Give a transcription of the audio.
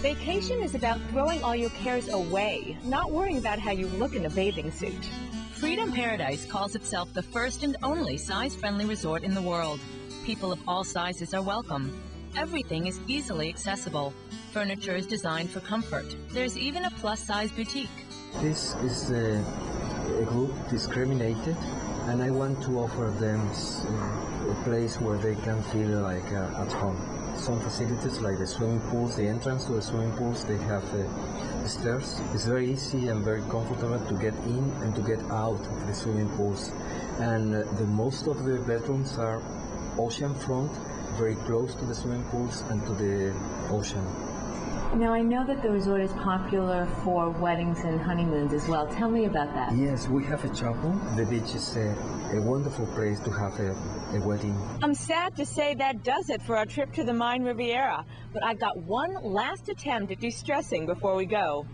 Vacation is about throwing all your cares away, not worrying about how you look in a bathing suit. Freedom Paradise calls itself the first and only size-friendly resort in the world. People of all sizes are welcome. Everything is easily accessible. Furniture is designed for comfort. There's even a plus-size boutique. This is a group discriminated, and I want to offer them uh, a place where they can feel like uh, at home. Some facilities like the swimming pools, the entrance to the swimming pools, they have uh, stairs. It's very easy and very comfortable to get in and to get out of the swimming pools. And uh, the most of the bedrooms are ocean front, very close to the swimming pools and to the ocean. Now, I know that the resort is popular for weddings and honeymoons as well. Tell me about that. Yes, we have a chapel. The beach is a, a wonderful place to have a, a wedding. I'm sad to say that does it for our trip to the Mayan Riviera, but I've got one last attempt at de-stressing before we go.